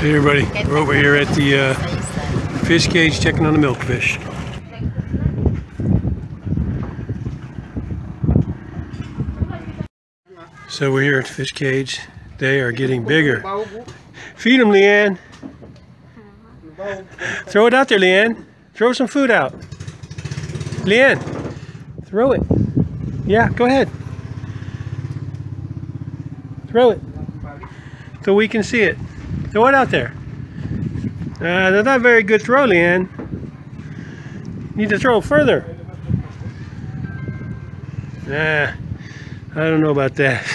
Hey everybody, we're over here at the uh, fish cage checking on the milkfish. So we're here at the fish cage. They are getting bigger. Feed them, Leanne. Throw it out there, Leanne. Throw some food out. Leanne, throw it. Yeah, go ahead. Throw it. So we can see it. Throw it out there. Uh, that's not very good throw, Leanne. Need to throw further. Nah, I don't know about that.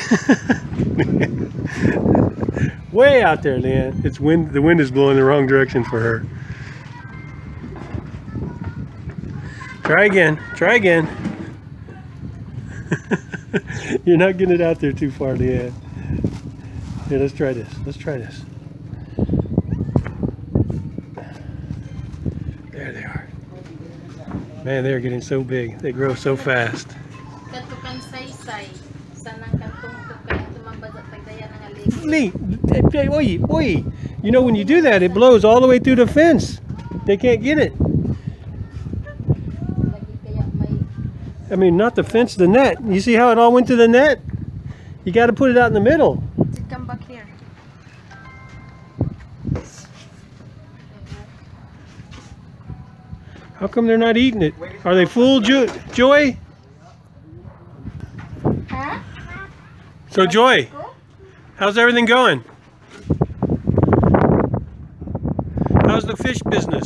Way out there, Leanne. It's wind. The wind is blowing the wrong direction for her. Try again. Try again. You're not getting it out there too far, Leanne. Here, let's try this. Let's try this. Man, they're getting so big. They grow so fast. Oi, oi. You know, when you do that, it blows all the way through the fence. They can't get it. I mean, not the fence, the net. You see how it all went to the net? You got to put it out in the middle. How come they're not eating it? Are they full, jo Joy? Huh? So, Joy, how's everything going? How's the fish business?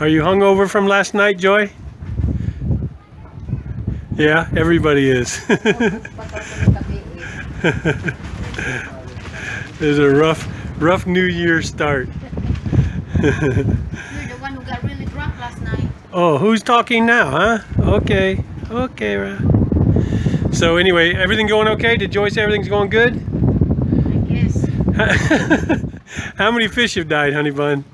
Are you hungover from last night, Joy? Yeah, everybody is. There's a rough, rough New Year start. You're the one who got really drunk last night. Oh, who's talking now, huh? Okay, okay. Ra. So anyway, everything going okay? Did Joyce say everything's going good? I guess. How many fish have died, honey bun?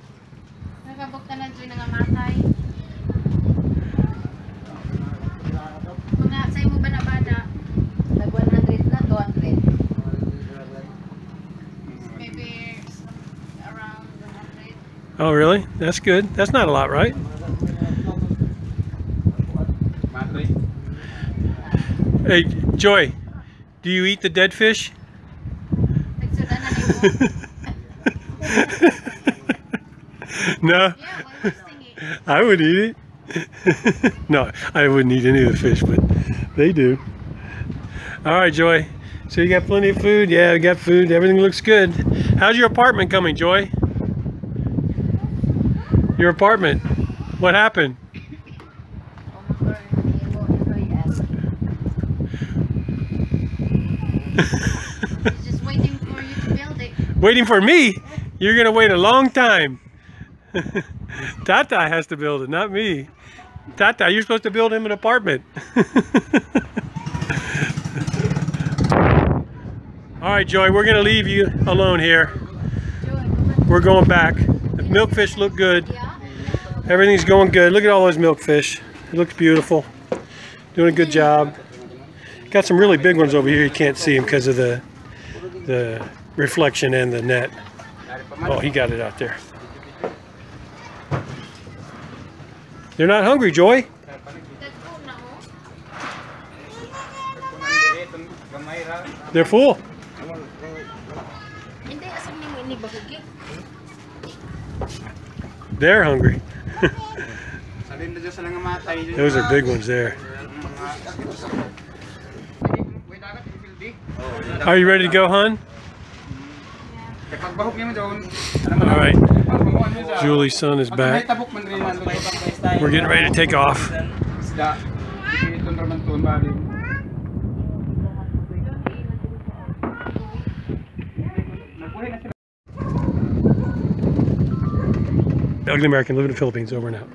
Oh, really? That's good. That's not a lot, right? Hey, Joy, do you eat the dead fish? No? I would eat it. no, I wouldn't eat any of the fish, but they do. All right, Joy. So you got plenty of food? Yeah, we got food. Everything looks good. How's your apartment coming, Joy? Your apartment. What happened? Just waiting for you to build it. Waiting for me? You're gonna wait a long time. Tata has to build it, not me. Tata, you're supposed to build him an apartment. All right, Joy, we're gonna leave you alone here. We're going back. The milkfish look good. Everything's going good. Look at all those milkfish. It looks beautiful. Doing a good job. Got some really big ones over here. You can't see them because of the the reflection and the net. Oh, he got it out there. They're not hungry, Joy. They're full. They're hungry. Salin na dyan sa nangamatay. Those are big ones there. Are you ready to go, hon? Eh, Pagbahok niya mo doon. All right. Pagbamuan mo sa... Julie's son is back. tabok man rin man. We're getting ready to take off. Ugly American, living in the Philippines, over and out.